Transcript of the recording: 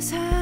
세상